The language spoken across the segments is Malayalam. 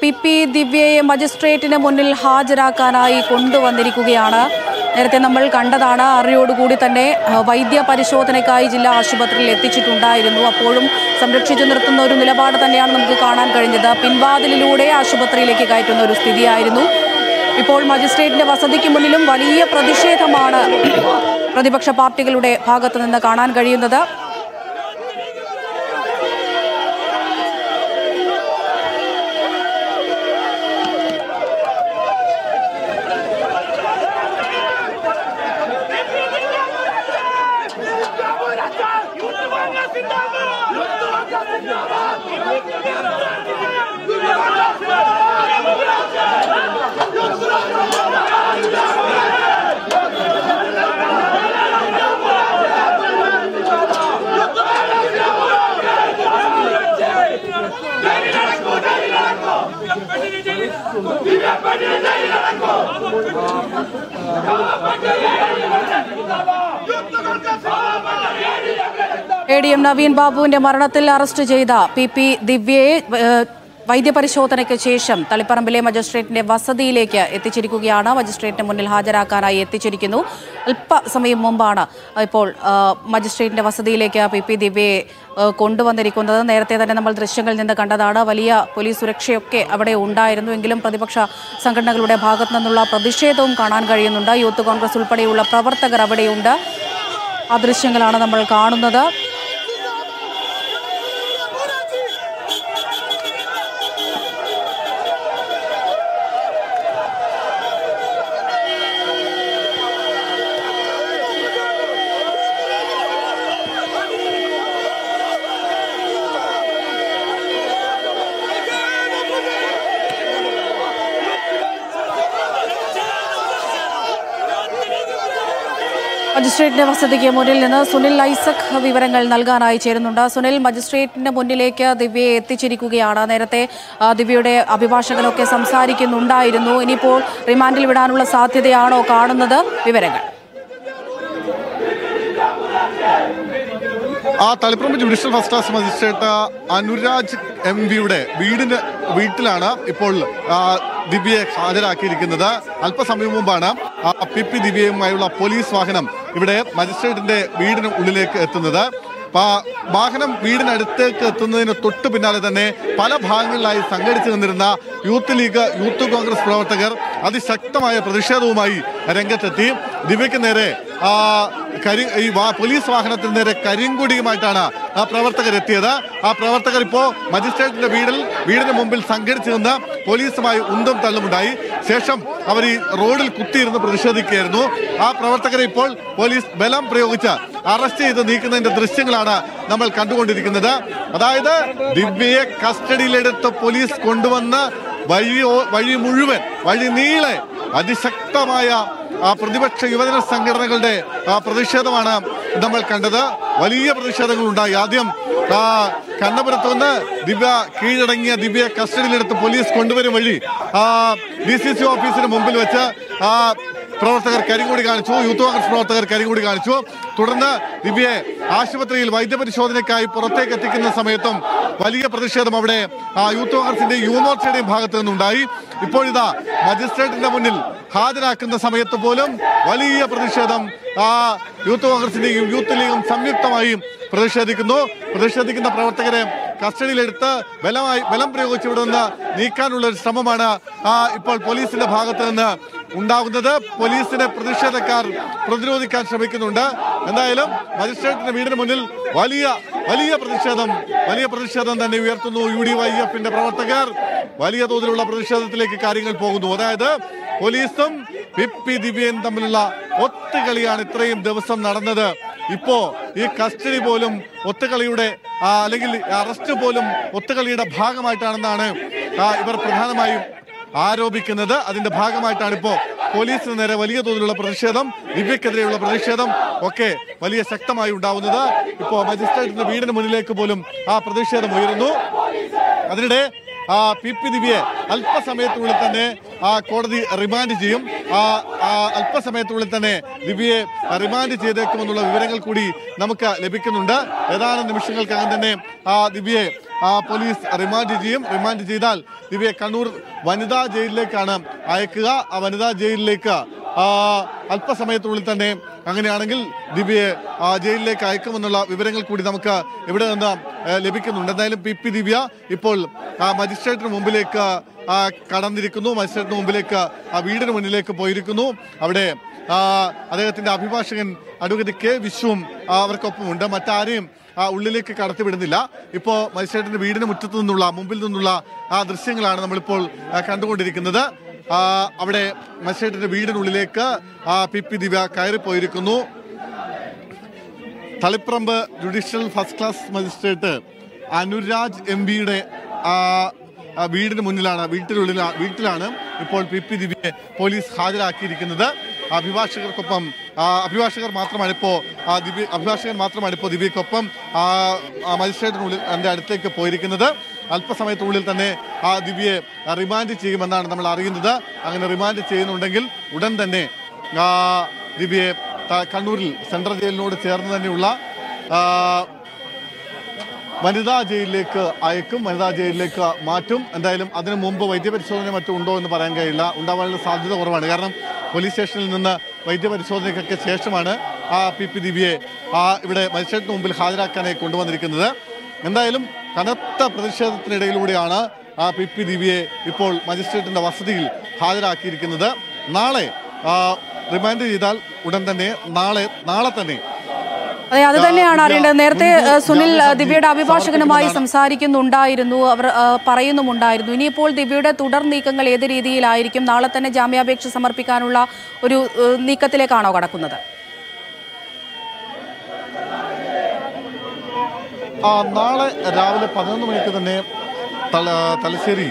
പി പി ദിവ്യയെ മജിസ്ട്രേറ്റിന് മുന്നിൽ ഹാജരാക്കാനായി കൊണ്ടുവന്നിരിക്കുകയാണ്. നേരത്തെ നമ്മൾ കണ്ടതാണ് അറിയോടുകൂടി തന്നെ വൈദ്യ പരിശോധനയ്ക്കായി ജില്ലാ ആശുപത്രിയിൽ എത്തിച്ചിട്ടുണ്ടായിരുന്നു. അപ്പോഴും സംരക്ഷിച്ചു നിർത്തുന്ന ഒരു നിലപാട് തന്നെയാണ് നമുക്ക് കാണാൻ കഴിഞ്ഞത്. പിൻവാതിലിലൂടെ ആശുപത്രിയിലേക്ക് കയറ്റുന്ന ഒരു സ്ഥിതിയായിരുന്നു. ഇപ്പോൾ മജിസ്ട്രേറ്റിന്റെ വസതിക്ക് മുന്നിലും വലിയ പ്രതിഷേധമാണ് പ്രതിപക്ഷ പാർട്ടികളുടെ ഭാഗത്തു നിന്ന് കാണാൻ കഴിയുന്നത്. Yoksullar! A D M Naveen ബാബുവിന്റെ മരണത്തിൽ അറസ്റ്റ് ചെയ്ത പി പി ദിവ്യയെ വൈദ്യപരിശോധനയ്ക്ക് ശേഷം തളിപ്പറമ്പിലെ മജിസ്ട്രേറ്റിന്റെ വസതിയിലേക്ക് എത്തിച്ചിരിക്കുകയാണ്. മജിസ്ട്രേറ്റിന് മുന്നിൽ ഹാജരാക്കാനായി എത്തിച്ചിരിക്കുന്നു. അല്പസമയം മുമ്പാണ് ഇപ്പോൾ മജിസ്ട്രേറ്റിന്റെ വസതിയിലേക്ക് പി പി ദിവ്യയെ കൊണ്ടുവന്നിരിക്കുന്നത്. നേരത്തെ തന്നെ നമ്മൾ ദൃശ്യങ്ങളിൽ നിന്ന് കണ്ടതാണ്. വലിയ പോലീസ് സുരക്ഷയൊക്കെ അവിടെ ഉണ്ടായിരുന്നു. എങ്കിലും പ്രതിപക്ഷ സംഘടനകളുടെ ഭാഗത്തു നിന്നുള്ള പ്രതിഷേധവും കാണാൻ കഴിയുന്നുണ്ട്. യൂത്ത് കോൺഗ്രസ് ഉൾപ്പെടെയുള്ള പ്രവർത്തകർ അവിടെയുണ്ട്. ആ ദൃശ്യങ്ങളാണ് നമ്മൾ കാണുന്നത്. മജിസ്ട്രേറ്റിന്റെ വസതിക്ക് മുന്നിൽ നിന്ന് സുനിൽ ഐസക് വിവരങ്ങൾ നൽകാനായി ചേരുന്നുണ്ട്. സുനിൽ മജിസ്ട്രേറ്റിന്റെ മുന്നിലേക്ക് ദിവ്യയെ എത്തിച്ചിരിക്കുകയാണ്. നേരത്തെ ദിവ്യയുടെ അഭിഭാഷകനൊക്കെ സംസാരിക്കുന്നുണ്ടായിരുന്നു. ഇനിയിപ്പോൾ റിമാൻഡിൽ വിടാനുള്ള സാധ്യതയാണോ കാണുന്നത്? വിവരങ്ങൾ. ആ Taliparamba judicial first class magistrate Anuraj M വിയുടെ വീടിന് വീട്ടിലാണ് ഇപ്പോൾ ദിവ്യയെ ഹാജരാക്കിയിരിക്കുന്നത്. അല്പസമയം മുമ്പാണ് പി പി ദിവ്യയുമായുള്ള പോലീസ് വാഹനം ഇവിടെ മജിസ്ട്രേറ്റിന്റെ വീടിന് ഉള്ളിലേക്ക് എത്തുന്നത്. വാഹനം വീടിനടുത്തേക്ക് എത്തുന്നതിന് തൊട്ട് പിന്നാലെ തന്നെ പല ഭാഗങ്ങളിലായി സംഘടിച്ചു നിന്നിരുന്ന യൂത്ത് ലീഗ് യൂത്ത് കോൺഗ്രസ് പ്രവർത്തകർ അതിശക്തമായ പ്രതിഷേധവുമായി രംഗത്തെത്തി. ദിവ്യയ്ക്ക് നേരെ കരി ഈ പോലീസ് വാഹനത്തിന് നേരെ കരിങ്കുടിയുമായിട്ടാണ് ആ പ്രവർത്തകർ എത്തിയത്. ആ പ്രവർത്തകർ ഇപ്പോൾ മജിസ്ട്രേറ്റിന്റെ വീടിൽ വീടിന് മുമ്പിൽ സംഘടിച്ചു നിന്ന് പോലീസുമായി ഉന്തും തള്ളുമുണ്ടായി. ശേഷം അവർ ഈ റോഡിൽ കുത്തിയിരുന്ന് പ്രതിഷേധിക്കുകയായിരുന്നു. ആ പ്രവർത്തകരെ ഇപ്പോൾ പോലീസ് ബലം പ്രയോഗിച്ച് അറസ്റ്റ് ചെയ്ത് നീക്കുന്നതിന്റെ ദൃശ്യങ്ങളാണ് നമ്മൾ കണ്ടുകൊണ്ടിരിക്കുന്നത്. അതായത് ദിവ്യയെ കസ്റ്റഡിയിലെടുത്ത് പോലീസ് കൊണ്ടുവന്ന് വഴി വഴി മുഴുവൻ വഴി നീളെ അതിശക്തമായ ആ പ്രതിപക്ഷ യുവജന സംഘടനകളുടെ പ്രതിഷേധമാണ് നമ്മൾ കണ്ടത്. വലിയ പ്രതിഷേധങ്ങൾ ഉണ്ടായി ആദ്യം കണ്ണപുരത്ത് നിന്ന് ദിവ്യ കീഴടങ്ങിയ ദിവ്യയെ കസ്റ്റഡിയിലെടുത്ത് പോലീസ് കൊണ്ടുവരും വഴി ഡി സി സി ഓഫീസിന് മുമ്പിൽ വെച്ച് പ്രവർത്തകർ കരിങ്കൂടി കാണിച്ചു യൂത്ത് കോൺഗ്രസ് പ്രവർത്തകർ കരിങ്കൂടി കാണിച്ചു. തുടർന്ന് ദിവ്യയെ ആശുപത്രിയിൽ വൈദ്യപരിശോധനയ്ക്കായി പുറത്തേക്ക് എത്തിക്കുന്ന സമയത്തും വലിയ പ്രതിഷേധം അവിടെ യൂത്ത് കോൺഗ്രസിന്റെ യുവമോർച്ചയുടെയും ഭാഗത്ത് നിന്നുണ്ടായി. ഇപ്പോഴിതാ മജിസ്ട്രേറ്റിന്റെ മുന്നിൽ ഹാജരാക്കുന്ന സമയത്ത് പോലും വലിയ പ്രതിഷേധം ആ യൂത്ത് കോൺഗ്രസിന്റെയും യൂത്ത് ലീഗും സംയുക്തമായും പ്രതിഷേധിക്കുന്നു. പ്രതിഷേധിക്കുന്ന പ്രവർത്തകരെ കസ്റ്റഡിയിലെടുത്ത് ബലമായി ബലം പ്രയോഗിച്ചു ഇവിടെ നിന്ന് നീക്കാനുള്ള ഒരു ശ്രമമാണ് ആ ഇപ്പോൾ പോലീസിന്റെ ഭാഗത്ത് നിന്ന് ഉണ്ടാകുന്നത്. പോലീസിനെ പ്രതിഷേധക്കാർ പ്രതിരോധിക്കാൻ ശ്രമിക്കുന്നുണ്ട്. എന്തായാലും മജിസ്ട്രേറ്റിന്റെ വീടിന് മുന്നിൽ വലിയ വലിയ പ്രതിഷേധം വലിയ പ്രതിഷേധം തന്നെ ഉയർത്തുന്നു യു ഡി വൈ എഫിന്റെ പ്രവർത്തകർ. വലിയ തോതിലുള്ള പ്രതിഷേധത്തിലേക്ക് കാര്യങ്ങൾ പോകുന്നു. അതായത് പോലീസും വി പി ദിവ്യയും തമ്മിലുള്ള ഒത്തുകളിയാണ് ഇത്രയും ദിവസം നടന്നത്. ഇപ്പോ ഈ കസ്റ്റഡി പോലും ഒത്തുകളിയുടെ അല്ലെങ്കിൽ അറസ്റ്റ് പോലും ഒത്തുകളിയുടെ ഭാഗമായിട്ടാണെന്നാണ് ഇവർ പ്രധാനമായും ആരോപിക്കുന്നത്. അതിന്റെ ഭാഗമായിട്ടാണ് ഇപ്പോ പോലീസിന് നേരെ വലിയ തോതിലുള്ള പ്രതിഷേധം ദിവ്യക്കെതിരെയുള്ള പ്രതിഷേധം ഒക്കെ വലിയ ശക്തമായി ഉണ്ടാവുന്നത്. ഇപ്പോ മജിസ്ട്രേറ്റിന്റെ വീടിന് മുന്നിലേക്ക് പോലും ആ പ്രതിഷേധം ഉയരുന്നു. അതിനിടെ പി പി ദിവ്യയെ അല്പസമയത്തിനുള്ളിൽ തന്നെ ആ കോടതി റിമാൻഡ് ചെയ്യും. ആ ആ അല്പസമയത്തിനുള്ളിൽ തന്നെ ദിവ്യയെ റിമാൻഡ് ചെയ്തേക്കുമെന്നുള്ള വിവരങ്ങൾ കൂടി നമുക്ക് ലഭിക്കുന്നുണ്ട്. ഏതാനും നിമിഷങ്ങൾക്കകം തന്നെ ആ ദിവ്യയെ പോലീസ് റിമാൻഡ് ചെയ്യും. റിമാൻഡ് ചെയ്താൽ ദിവ്യയെ കണ്ണൂർ വനിതാ ജയിലിലേക്കാണ് അയക്കുക. ആ വനിതാ ജയിലിലേക്ക് അല്പസമയത്തിനുള്ളിൽ തന്നെ അങ്ങനെയാണെങ്കിൽ ദിവ്യയെ ജയിലിലേക്ക് അയക്കുമെന്നുള്ള വിവരങ്ങൾ കൂടി നമുക്ക് ഇവിടെ നിന്ന് ലഭിക്കുന്നുണ്ട്. എന്തായാലും പി പി ദിവ്യ ഇപ്പോൾ മജിസ്ട്രേറ്റിന് മുമ്പിലേക്ക് കടന്നിരിക്കുന്നു. മജിസ്ട്രേറ്റിന് മുമ്പിലേക്ക് ആ വീടിന് മുന്നിലേക്ക് പോയിരിക്കുന്നു. അവിടെ അദ്ദേഹത്തിന്റെ അഭിഭാഷകൻ അഡ്വക്കേറ്റ് കെ വിശ്വം ആ, അവർക്കൊപ്പമുണ്ട്. മറ്റാരെയും ആ, ഉള്ളിലേക്ക് കടത്തിവിടുന്നില്ല. ഇപ്പോൾ മജിസ്ട്രേറ്റിന്റെ വീടിന് മുറ്റത്തു നിന്നുള്ള മുമ്പിൽ നിന്നുള്ള ആ ദൃശ്യങ്ങളാണ് നമ്മളിപ്പോൾ കണ്ടുകൊണ്ടിരിക്കുന്നത്. അവിടെ മജിസ്ട്രേറ്റിന്റെ വീടിനുള്ളിലേക്ക് P P Divya കയറിപ്പോയിരിക്കുന്നു. Taliparamba judicial first class magistrate Anuraj M പിയുടെ വീടിന് മുന്നിലാണ് വീട്ടിനുള്ളിൽ വീട്ടിലാണ് ഇപ്പോൾ പി പി ദിവ്യയെ പോലീസ് ഹാജരാക്കിയിരിക്കുന്നത്. അഭിഭാഷകർക്കൊപ്പം അഭിഭാഷകർ മാത്രമാണ് ഇപ്പോൾ ദിവ്യ അഭിഭാഷകർ മാത്രമാണ് ഇപ്പോൾ ദിവ്യക്കൊപ്പം മജിസ്ട്രേറ്റിനുള്ളിൽ എന്റെ അടുത്തേക്ക് പോയിരിക്കുന്നത്. അല്പസമയത്തിനുള്ളിൽ തന്നെ ആ ദിവ്യയെ റിമാൻഡ് ചെയ്യുമെന്നാണ് നമ്മൾ അറിയുന്നത്. അങ്ങനെ റിമാൻഡ് ചെയ്യുന്നുണ്ടെങ്കിൽ ഉടൻ തന്നെ ദിവ്യയെ കണ്ണൂരിൽ സെൻട്രൽ ജയിലിനോട് ചേർന്ന് തന്നെയുള്ള വനിതാ ജയിലിലേക്ക് അയക്കും. വനിതാ ജയിലിലേക്ക് മാറ്റും. എന്തായാലും അതിനു മുമ്പ് വൈദ്യപരിശോധന മറ്റും ഉണ്ടോ എന്ന് പറയാൻ കഴിയില്ല. ഉണ്ടാവാനുള്ള സാധ്യത കുറവാണ്. കാരണം പോലീസ് സ്റ്റേഷനിൽ നിന്ന് വൈദ്യപരിശോധനയ്ക്കൊക്കെ ശേഷമാണ് ആ പി പി ആ ഇവിടെ മജിസ്ട്രേറ്റിന് മുമ്പിൽ ഹാജരാക്കാനായി കൊണ്ടുവന്നിരിക്കുന്നത്. എന്തായാലും കനത്ത പ്രതിഷേധത്തിനിടയിലൂടെയാണ് ആ പി പി ദിവ്യയെ ഇപ്പോൾ മജിസ്ട്രേറ്റിന്റെ വസതിയിൽ ഹാജരാക്കിയിരിക്കുന്നത്. നാളെ റിമാൻഡ് ചെയ്താൽ ഉടൻ തന്നെ നാളെ നാളെ തന്നെ. അതെ അത് തന്നെയാണ് അറിയേണ്ടത്. നേരത്തെ സുനിൽ ദിവ്യയുടെ അഭിഭാഷകനുമായി സംസാരിക്കുന്നുണ്ടായിരുന്നു. അവർ പറയുന്നുമുണ്ടായിരുന്നു. ഇനിയിപ്പോൾ ദിവ്യയുടെ തുടർ നീക്കങ്ങൾ ഏത് രീതിയിലായിരിക്കും? നാളെ തന്നെ ജാമ്യാപേക്ഷ സമർപ്പിക്കാനുള്ള ഒരു നീക്കത്തിലേക്കാണോ കടക്കുന്നത്? നാളെ രാവിലെ പതിനൊന്ന് മണിക്ക് തന്നെ തല തലശ്ശേരി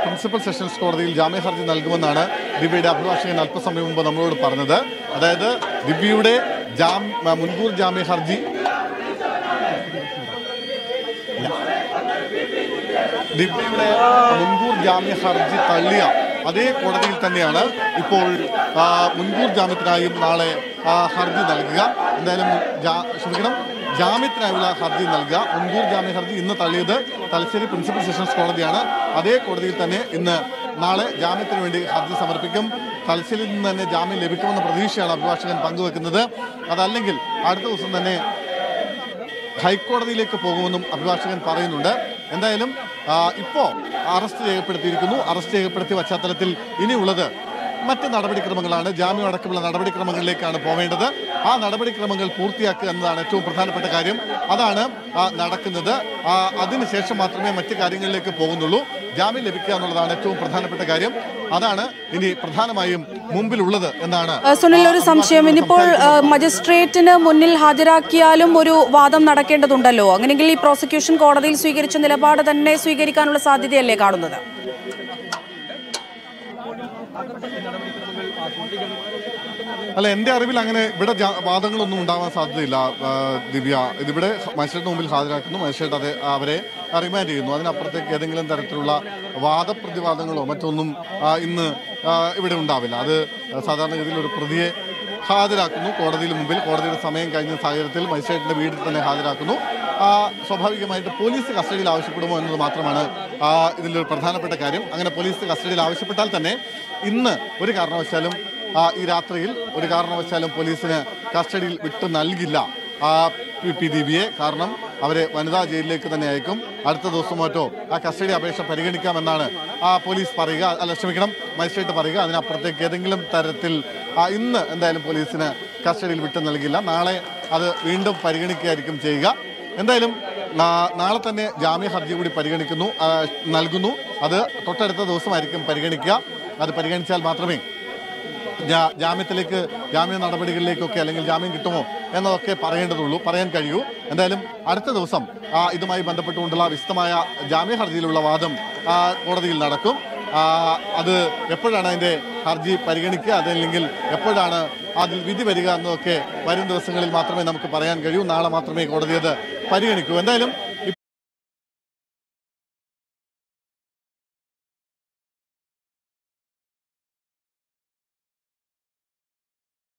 പ്രിൻസിപ്പൽ സെഷൻസ് കോടതിയിൽ ജാമ്യ ഹർജി നൽകുമെന്നാണ് ദിവ്യയുടെ അഭിഭാഷകൻ അല്പസമയം മുമ്പ് നമ്മളോട് പറഞ്ഞത്. അതായത് ദിവ്യയുടെ ജാം മുൻകൂർ ജാമ്യ ഹർജി ദിവ്യയുടെ മുൻകൂർ ജാമ്യ ഹർജി തള്ളിയ അതേ കോടതിയിൽ തന്നെയാണ് ഇപ്പോൾ മുൻകൂർ ജാമ്യത്തിനായും നാളെ ഹർജി നൽകുക. എന്തായാലും ക്ഷമിക്കണം. ജാമ്യത്തിനായുള്ള ഹർജി നൽകുക. മുൻകൂർ ജാമ്യ ഹർജി ഇന്ന് തള്ളിയത് തലശ്ശേരി പ്രിൻസിപ്പൽ സെഷൻസ് കോടതിയാണ്. അതേ കോടതിയിൽ തന്നെ ഇന്ന് നാളെ ജാമ്യത്തിന് വേണ്ടി ഹർജി സമർപ്പിക്കും. തലശ്ശേരിയിൽ നിന്ന് തന്നെ ജാമ്യം ലഭിക്കുമെന്ന പ്രതീക്ഷയാണ് അഭിഭാഷകൻ പങ്കുവെക്കുന്നത്. അതല്ലെങ്കിൽ അടുത്ത ദിവസം തന്നെ ഹൈക്കോടതിയിലേക്ക് പോകുമെന്നും അഭിഭാഷകൻ പറയുന്നുണ്ട്. എന്തായാലും ഇപ്പോൾ ഇപ്പോ അറസ്റ്റ് രേഖപ്പെടുത്തിയിരിക്കുന്നു. അറസ്റ്റ് രേഖപ്പെടുത്തിയ പശ്ചാത്തലത്തിൽ ഇനിയുള്ളത് മറ്റ് നടപടിക്രമങ്ങളാണ് ജാമ്യം അടക്കമുള്ള നടപടിക്രമങ്ങളിലേക്കാണ് പോവേണ്ടത്. ആ നടപടിക്രമങ്ങൾ പൂർത്തിയാക്കുക എന്നതാണ് ഏറ്റവും പ്രധാനപ്പെട്ട കാര്യം. അതാണ് നടക്കുന്നത്. അതിനുശേഷം മാത്രമേ മറ്റ് കാര്യങ്ങളിലേക്ക് പോകുന്നുള്ളൂ. ജാമ്യം ലഭിക്കുക എന്നുള്ളതാണ് ഏറ്റവും പ്രധാനപ്പെട്ട കാര്യം. അതാണ് ഇനി പ്രധാനമായും മുമ്പിലുള്ളത് എന്നാണ്. സുനിൽ ഒരു സംശയം. ഇനിയിപ്പോൾ മജിസ്ട്രേറ്റിന് മുന്നിൽ ഹാജരാക്കിയാലും ഒരു വാദം നടക്കേണ്ടതുണ്ടല്ലോ. അങ്ങനെയെങ്കിൽ ഈ പ്രോസിക്യൂഷൻ കോടതിയിൽ സ്വീകരിച്ച നിലപാട് തന്നെ സ്വീകരിക്കാനുള്ള സാധ്യതയല്ലേ കാണുന്നത്? അല്ല എന്റെ അറിവിൽ അങ്ങനെ ഇവിടെ വാദങ്ങളൊന്നും ഉണ്ടാവാൻ സാധ്യതയില്ല ദിവ്യ. ഇതിവിടെ മജിസ്ട്രേറ്റ് മുമ്പിൽ ഹാജരാക്കുന്നു. മജിസ്ട്രേറ്റ് അത് അവരെ റിമാൻഡ് ചെയ്യുന്നു. അതിനപ്പുറത്തേക്ക് ഏതെങ്കിലും തരത്തിലുള്ള വാദപ്രതിവാദങ്ങളോ മറ്റൊന്നും ഇന്ന് ഇവിടെ ഉണ്ടാവില്ല. അത് സാധാരണഗതിയിൽ ഒരു പ്രതിയെ ഹാജരാക്കുന്നു. കോടതിയിൽ മുമ്പിൽ കോടതിയുടെ സമയം കഴിഞ്ഞ സാഹചര്യത്തിൽ മജിസ്ട്രേറ്റിന്റെ വീട്ടിൽ തന്നെ ഹാജരാക്കുന്നു. സ്വാഭാവികമായിട്ട് പോലീസ് കസ്റ്റഡിയിൽ ആവശ്യപ്പെടുമോ എന്നത് മാത്രമാണ് ഇതിലൊരു പ്രധാനപ്പെട്ട കാര്യം. അങ്ങനെ പോലീസ് കസ്റ്റഡിയിൽ ആവശ്യപ്പെട്ടാൽ തന്നെ ഇന്ന് ഒരു കാരണവശാലും ഈ രാത്രിയിൽ ഒരു കാരണവശാലും പോലീസിന് കസ്റ്റഡിയിൽ വിട്ടു നൽകില്ല. പി ദീപിയെ കാരണം അവരെ വനിതാ ജയിലിലേക്ക് തന്നെ അയക്കും. അടുത്ത ദിവസം മറ്റോ ആ കസ്റ്റഡി അപേക്ഷ പരിഗണിക്കാമെന്നാണ് ആ പോലീസ് പറയുക. അല്ല ക്ഷമിക്കണം മജിസ്ട്രേറ്റ് പറയുക. അതിനപ്പുറത്തേക്ക് ഏതെങ്കിലും തരത്തിൽ ഇന്ന് എന്തായാലും പോലീസിന് കസ്റ്റഡിയിൽ വിട്ടു നൽകില്ല. നാളെ അത് വീണ്ടും പരിഗണിക്കുകയായിരിക്കും ചെയ്യുക. എന്തായാലും നാളെ തന്നെ ജാമ്യ ഹർജി കൂടി പരിഗണിക്കുന്നു നൽകുന്നു. അത് തൊട്ടടുത്ത ദിവസമായിരിക്കും പരിഗണിക്കുക. അത് പരിഗണിച്ചാൽ മാത്രമേ ജാമ്യത്തിലേക്ക് ജാമ്യ നടപടികളിലേക്കൊക്കെ അല്ലെങ്കിൽ ജാമ്യം കിട്ടുമോ എന്നതൊക്കെ പറയേണ്ടതുള്ളൂ പറയാൻ കഴിയൂ. എന്തായാലും അടുത്ത ദിവസം ഇതുമായി ബന്ധപ്പെട്ടുകൊണ്ടുള്ള വിശദമായ ജാമ്യ ഹർജിയിലുള്ള വാദം കോടതിയിൽ നടക്കും. അത് എപ്പോഴാണ് അതിന്റെ ഹർജി പരിഗണിക്കുക അതല്ലെങ്കിൽ എപ്പോഴാണ് അതിൽ വിധി വരിക എന്നതൊക്കെ വരും ദിവസങ്ങളിൽ മാത്രമേ നമുക്ക് പറയാൻ കഴിയൂ. നാളെ മാത്രമേ കോടതി അത് പരിഗണിക്കൂ. എന്തായാലും